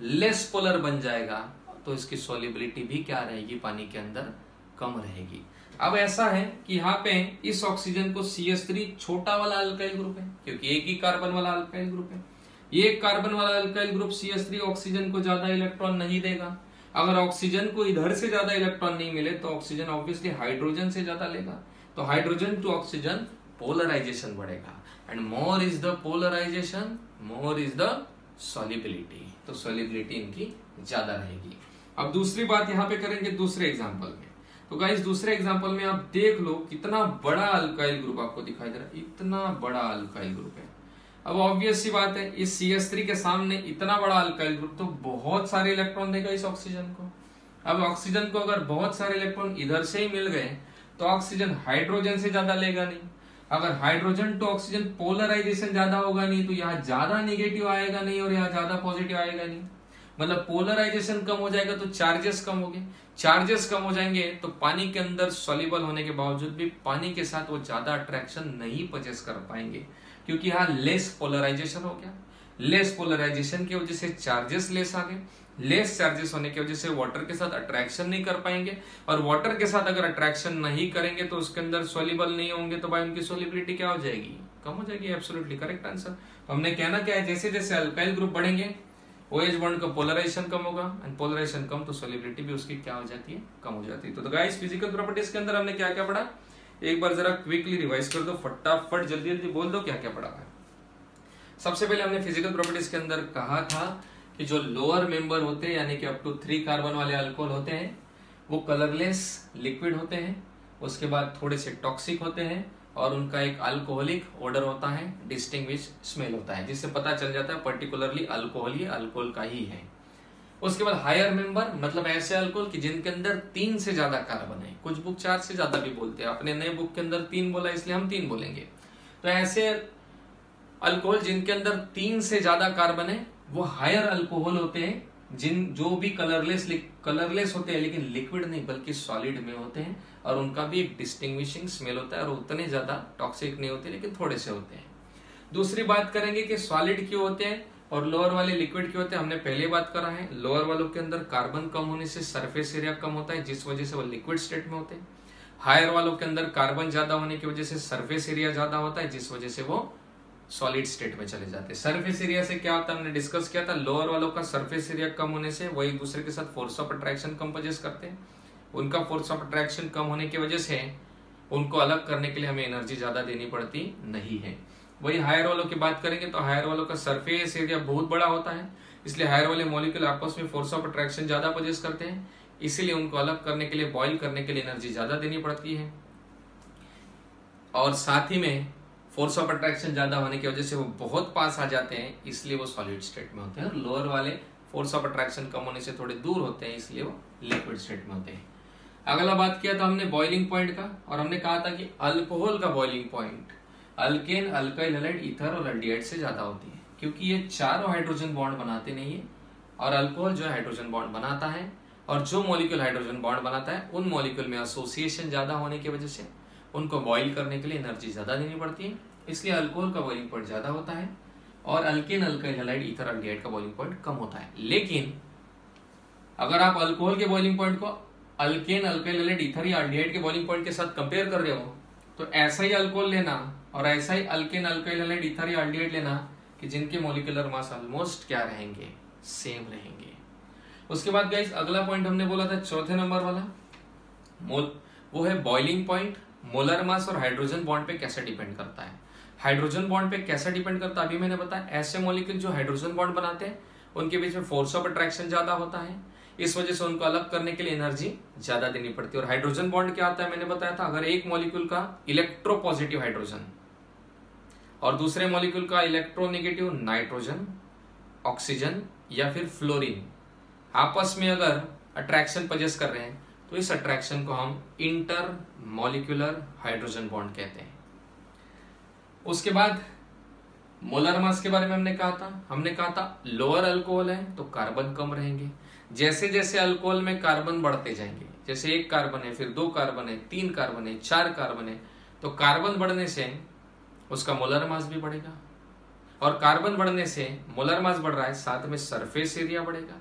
लेस पोलर बन जाएगा तो इसकी सोलिबिलिटी भी क्या रहेगी? पानी के अंदर कम रहेगी। अब ऐसा है कि यहाँ पे इस ऑक्सीजन को सी एस थ्री छोटा वाला अल्काइल ग्रुप है, क्योंकि एक ही कार्बन वाला अल्काइल ग्रुप है। ये कार्बन वाला alkyl group C S three oxygen को ज़्यादा इलेक्ट्रॉन नहीं देगा। अगर ऑक्सीजन को इधर से ज़्यादा इलेक्ट्रॉन नहीं मिले तो ऑक्सीजन ऑब्वियसली हाइड्रोजन से ज़्यादा लेगा। तो हाइड्रोजन टू ऑक्सीजन पोलराइजेशन बढ़ेगा। And more is the polarization more is the solubility तो सॉलिबिलिटी इनकी ज़्यादा रहेगी। अब दूसरी बात यहाँ पे करेंगे दूसरे एग्ज़ाम्पल में। तो गाइस दूसरे एग्ज़ाम्पल में आप देख लो कितना बड़ा अल्काइल ग्रुप आपको दिखाई दे रहा है। इतना बड़ा अल्काइल ग्रुप है। अब ऑब्वियस सी बात है, इस सी के सामने इतना बड़ा अल्काइल ग्रुप तो बहुत सारे इलेक्ट्रॉन देगा इस ऑक्सीजन को। अब ऑक्सीजन को अगर बहुत सारे इलेक्ट्रॉन इधर से ही मिल गए तो ऑक्सीजन हाइड्रोजन से ज़्यादा लेगा नहीं। अगर हाइड्रोजन टू ऑक्सीजन पोलराइजेशन ज़्यादा होगा नहीं तो यहाँ ज़्यादा निगेटिव आएगा नहीं और यहाँ ज़्यादा पॉजिटिव आएगा नहीं। मतलब पोलराइजेशन कम हो जाएगा तो चार्जेस कम हो गए चार्जेस कम हो जाएँगे तो पानी के अंदर सोल्यूबल होने के बावजूद भी पानी के साथ वो ज़्यादा अट्रैक्शन नहीं पजेस कर पाएँगे। क्योंकि यहाँ लेस पोलराइजेशन हो गया। लेस पोलराइजेशन की वजह से चार्जेस लेस आ गए। लेस चार्जेस होने की वजह से वाटर के साथ अट्रैक्शन नहीं कर पाएँगे। और वाटर के साथ अगर अट्रैक्शन नहीं करेंगे तो उसके अंदर सोलिबल नहीं होंगे तो भाई उनकी सोलिबिलिटी क्या हो जाएगी? कम हो जाएगी एब्सोल्युटली करेक्ट आंसर हमने कहना क्या है? जैसे जैसे अल्काइल ग्रुप बढ़ेंगे ओ एच बॉन्ड का पोलराइजेशन कम होगा एंड पोलराइजेशन कम तो सोलिबिलिटी भी उसकी क्या हो जाती है? कम हो जाती है। तो गाइस फ़िज़िकल प्रॉपर्टीज़ के अंदर हमने क्या क्या पढ़ा? एक बार जरा क्विकली रिवाइज कर दो, फटाफट जल्दी जल्दी बोल दो क्या क्या पढ़ा है। सबसे पहले हमने फ़िज़िकल प्रॉपर्टीज़ के अंदर कहा था कि जो लोअर मेंबर होते हैं, यानी कि अप टू थ्री कार्बन वाले अल्कोहल होते हैं, वो कलरलेस लिक्विड होते हैं, उसके बाद थोड़े से टॉक्सिक होते हैं और उनका एक अल्कोहलिक ऑर्डर होता है डिस्टिंग स्मेल होता है, जिससे पता चल जाता है पर्टिकुलरली अल्कोहल ये अल्कोहल का ही है। उसके बाद हायर मेंबर मतलब ऐसे अल्कोहल की जिनके अंदर तीन से ज़्यादा कार्बन है। कुछ बुक चार से ज़्यादा भी बोलते हैं। अपने नए बुक के अंदर तीन बोला, इसलिए हम तीन बोलेंगे। तो ऐसे अल्कोहल जिनके अंदर तीन से ज़्यादा कार्बन है, वो हायर अल्कोहल होते हैं, जिन जो भी कलरलेस कलरलेस होते हैं, लेकिन लिक्विड नहीं, बल्कि सॉलिड में होते हैं। और उनका भी एक डिस्टिंग्विशिंग स्मेल होता है और उतने ज़्यादा टॉक्सिक नहीं होते, लेकिन थोड़े से होते हैं। दूसरी बात करेंगे कि सॉलिड क्यों होते हैं और लोअर वाले लिक्विड क्यों होते हैं? हमने पहले बात करा है लोअर वालों के अंदर कार्बन कम होने से सरफेस एरिया कम होता है, जिस वजह से वो लिक्विड स्टेट में होते हैं। हायर वालों के अंदर कार्बन ज़्यादा होने की वजह से सरफेस एरिया ज़्यादा होता है, जिस वजह से वो सॉलिड स्टेट में चले जाते हैं। सरफेस एरिया से क्या होता है? हमने डिस्कस किया था लोअर वालों का सरफेस एरिया कम होने से वो एक दूसरे के साथ फोर्स ऑफ़ अट्रैक्शन कम पजेस करते हैं। उनका फोर्स ऑफ़ अट्रैक्शन कम होने की वजह से उनको अलग करने के लिए हमें एनर्जी ज़्यादा देनी पड़ती नहीं है। वही हायर वालों की बात करेंगे तो हायर वालों का सरफेस एरिया बहुत बड़ा होता है, इसलिए हायर वाले मॉलिक्यूल आपस में फोर्स ऑफ़ अट्रैक्शन ज़्यादा पोजेस करते हैं, इसीलिए उनको अलग करने के लिए बॉइल करने के लिए एनर्जी ज़्यादा देनी पड़ती है। और साथ ही में फोर्स ऑफ़ अट्रैक्शन ज़्यादा होने की वजह से वो बहुत पास आ जाते हैं, इसलिए वो सॉलिड स्टेट में होते हैं। और लोअर वाले फोर्स ऑफ़ अट्रैक्शन कम होने से थोड़े दूर होते हैं, इसलिए वो लिक्विड स्टेट में होते हैं। अगला बात किया था हमने बॉइलिंग पॉइंट का, और हमने कहा था कि अल्कोहल का boiling point alkane alkyl halide ether और अल्डिहाइड से ज़्यादा होती है, क्योंकि ये चारों हाइड्रोजन बॉन्ड बनाते नहीं है, और अल्कोहल जो हाइड्रोजन बॉन्ड बनाता है, और जो मॉलिक्यूल हाइड्रोजन बॉन्ड बनाता है, उन मॉलिक्यूल में एसोसिएशन ज़्यादा होने की वजह से उनको बॉइल करने के लिए एनर्जी ज़्यादा देनी पड़ती है, इसलिए अल्कोहल का बॉइलिंग पॉइंट ज़्यादा होता है, और alkane alkyl halide ether aldehyde का बॉइलिंग पॉइंट कम होता है। लेकिन अगर आप अल्कोहल के बॉइलिंग पॉइंट को अल्केन हेलाइड ईथर या अल्डिहाइड के बॉइलिंग पॉइंट के साथ कंपेयर कर रहे हो तो ऐसा ही अल्कोहल लेना और ऐसा ही अल्केन हेलाइड ईथर या अल्डिहाइड लेना कि जिनके मोलिकुलर मास ऑलमोस्ट क्या रहेंगे? सेम रहेंगे। उसके बाद गाइस अगला पॉइंट हमने बोला था, चौथे नंबर वाला। मोल, वो है बॉइलिंग पॉइंट मोलर मास और हाइड्रोजन बॉन्ड पे कैसे डिपेंड करता है। हाइड्रोजन बॉन्ड पे कैसे डिपेंड करता है, अभी मैंने बताया, ऐसे मॉलिक्यूल जो हाइड्रोजन बॉन्ड बनाते हैं, उनके बीच में फोर्स ऑफ़ अट्रैक्शन ज़्यादा होता है इस वजह से उनको अलग करने के लिए एनर्जी ज़्यादा देनी पड़ती है। और हाइड्रोजन बॉन्ड क्या आता है, मैंने बताया था, अगर एक मॉलिक्यूल का इलेक्ट्रोपॉजिटिव हाइड्रोजन और दूसरे मॉलिक्यूल का इलेक्ट्रोनेगेटिव नाइट्रोजन ऑक्सीजन या फिर फ्लोरीन आपस में अगर अट्रैक्शन पजेस कर रहे हैं तो इस अट्रैक्शन को हम इंटर मॉलिक्यूलर हाइड्रोजन बॉन्ड कहते हैं। उसके बाद मोलर मास के बारे में हमने कहा था, हमने कहा था लोअर अल्कोहल है तो कार्बन कम रहेंगे। जैसे जैसे अल्कोहल में कार्बन बढ़ते जाएँगे, जैसे एक कार्बन है, फिर दो कार्बन है, तीन कार्बन है, चार कार्बन है तो कार्बन बढ़ने से उसका मोलर मास भी बढ़ेगा। और कार्बन बढ़ने से मोलर मास बढ़ रहा है, साथ में सरफेस एरिया बढ़ेगा,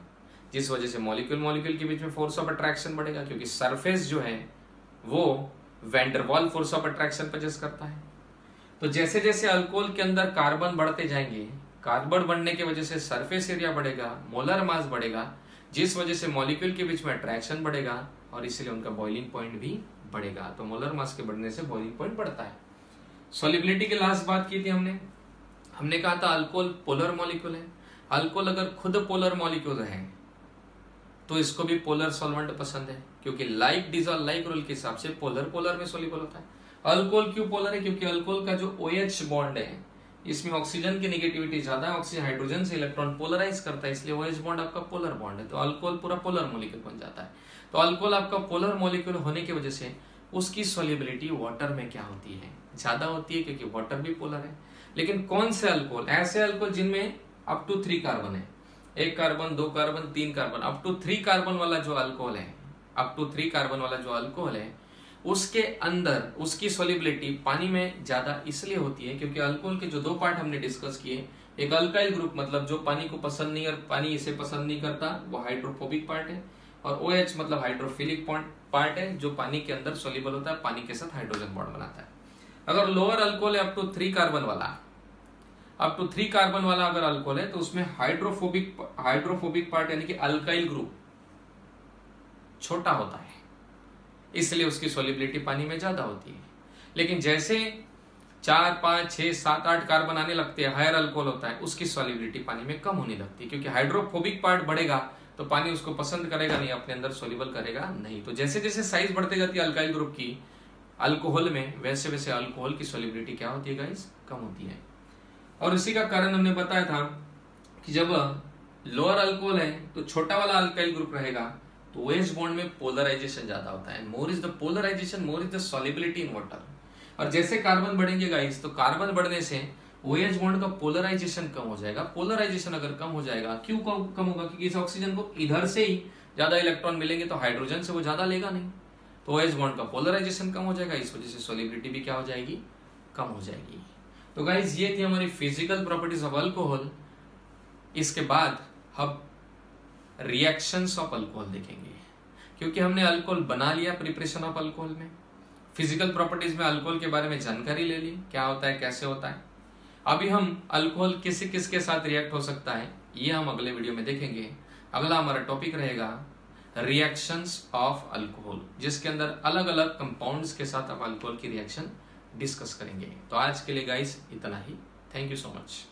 जिस वजह से मॉलिक्यूल मॉलिक्यूल के बीच में फोर्स ऑफ़ अट्रैक्शन बढ़ेगा, क्योंकि सरफेस जो है, वो van der Waals force of attraction possess करता है। तो जैसे जैसे अल्कोहल के अंदर कार्बन बढ़ते जाएँगे, कार्बन बढ़ने की वजह से सरफेस एरिया बढ़ेगा, मोलर मास बढ़ेगा जिस वजह से मॉलिक्यूल के बीच में अट्रैक्शन बढ़ेगा और इसलिए उनका बॉइलिंग पॉइंट भी बढ़ेगा। तो मोलर मास के बढ़ने से बॉइलिंग पॉइंट बढ़ता है। सोलिबिलिटी की लास्ट बात की थी हमने। हमने कहा था अल्कोहल पोलर मॉलिक्यूल है। अल्कोहल अगर खुद पोलर मॉलिक्यूल है तो इसको भी पोलर सॉल्वेंट पसंद है, क्योंकि लाइक डिजॉल्व लाइक रूल के हिसाब से पोलर पोलर में सोलिबल होता है। अल्कोहल क्यों पोलर है? क्योंकि अल्कोहल का जो ओ OH बॉन्ड है इसमें ऑक्सीजन की निगेटिविटी ज़्यादा है ऑक्सीजन हाइड्रोजन से इलेक्ट्रॉन पोलराइज करता है, इसलिए OH बॉन्ड आपका पोलर बॉन्ड है। तो अल्कोहल पूरा पोलर मोलिक्यूल बन जाता है। तो अल्कोहल आपका पोलर मोलिक्यूल होने की वजह से उसकी सोलिबिलिटी वाटर में क्या होती है? ज़्यादा होती है, क्योंकि वाटर भी पोलर है। लेकिन कौन से अल्कोहल ऐसे अल्कोहल जिनमें अप टू थ्री कार्बन है। एक कार्बन दो कार्बन तीन carbon up to three carbon वाला जो अल्कोहल है अप टू थ्री कार्बन वाला जो अल्कोहल है उसके अंदर, उसकी सोलिबिलिटी पानी में ज़्यादा इसलिए होती है क्योंकि अल्कोहल के जो दो पार्ट हमने डिस्कस किए, एक अल्काइल ग्रुप मतलब जो पानी को पसंद नहीं और पानी इसे पसंद नहीं करता, वो हाइड्रोफोबिक पार्ट है, और ओ OH मतलब हाइड्रोफिलिक पार्ट है, जो पानी के अंदर सोलिबल होता है, पानी के साथ हाइड्रोजन बॉन्ड बनाता है। अगर लोअर अल्कोहल है अप टू थ्री कार्बन वाला अप टू थ्री कार्बन वाला अगर अल्कोहल है तो उसमें हाइड्रोफोबिक हाइड्रोफोबिक पार्ट यानी कि अल्काइल ग्रुप छोटा होता है। इसलिए उसकी सोलिबिलिटी पानी में ज़्यादा होती है। लेकिन जैसे चार, पाँच, छह, सात, आठ कार्बन आने लगते हैं हायर अल्कोहल होता है, उसकी सोलिबिलिटी पानी में कम होने लगती है, क्योंकि हाइड्रोफोबिक पार्ट बढ़ेगा तो पानी उसको पसंद करेगा नहीं, अपने अंदर सोलिबल करेगा नहीं। तो जैसे जैसे साइज़ बढ़ते जाती है अल्काइल ग्रुप की अल्कोहल में, वैसे वैसे अल्कोहल की सोलिबिलिटी क्या होती है गाइस कम होती है। और इसी का कारण हमने बताया था कि जब लोअर अल्कोहल है तो छोटा वाला अल्काइल ग्रुप रहेगा तो ओएच बॉन्ड में पोलराइजेशन ज़्यादा होता है। More is the polarisation, more is the solubility in water. और जैसे कार्बन बढ़ेंगे गाइस तो कार्बन बढ़ने से ओएच बॉन्ड का पोलराइजेशन कम हो जाएगा। पोलराइजेशन अगर कम हो जाएगा, क्यों कम होगा? क्योंकि इस ऑक्सीजन को इधर से ही ज़्यादा इलेक्ट्रॉन मिलेंगे तो हाइड्रोजन से वो ज़्यादा लेगा नहीं। तो ओएच बॉन्ड का पोलराइजेशन कम हो जाएगा, इस वजह से सोलिबिलिटी भी क्या हो जाएगी? कम हो जाएगी। तो गाइज़ ये थी हमारी फ़िज़िकल प्रॉपर्टीज़ ऑफ़ अल्कोहल इसके बाद हम रिएक्शंस ऑफ़ अल्कोहल देखेंगे। क्योंकि हमने अल्कोहल बना लिया प्रिपरेशन ऑफ़ अल्कोहल में। फ़िज़िकल प्रॉपर्टीज़ में अल्कोहल के बारे में जानकारी ले ली। क्या होता है, कैसे होता है। अभी हम अल्कोहल किसी किसके साथ रिएक्ट हो सकता है, ये हम अगले वीडियो में देखेंगे। अगला हमारा टॉपिक रहेगा रिएक्शंस ऑफ़ अल्कोहल जिसके अंदर अलग अलग कंपाउंड्स के साथ आप अल्कोहल की रिएक्शन डिस्कस करेंगे। तो आज के लिए गाइस इतना ही। Thank you so much